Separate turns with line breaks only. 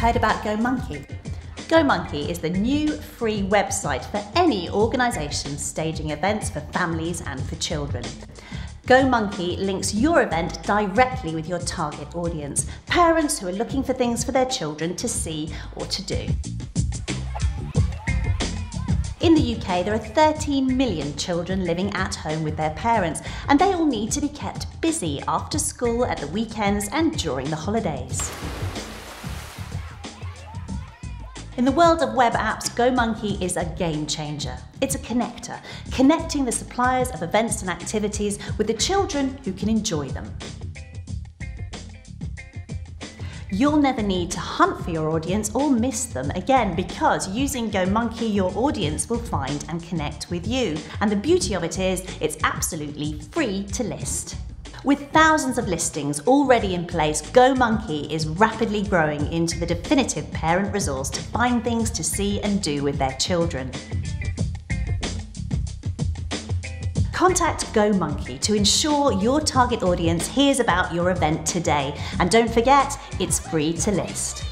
Heard about GoMunkee? GoMunkee is the new free website for any organisation staging events for families and for children. GoMunkee links your event directly with your target audience, parents who are looking for things for their children to see or to do. In the UK, there are 13 million children living at home with their parents, and they all need to be kept busy after school, at the weekends, and during the holidays. In the world of web apps, GoMunkee is a game changer. It's a connector, connecting the suppliers of events and activities with the children who can enjoy them. You'll never need to hunt for your audience or miss them again because using GoMunkee, your audience will find and connect with you. And the beauty of it is it's absolutely free to list. With thousands of listings already in place, GoMunkee is rapidly growing into the definitive parent resource to find things to see and do with their children. Contact GoMunkee to ensure your target audience hears about your event today. And don't forget, it's free to list.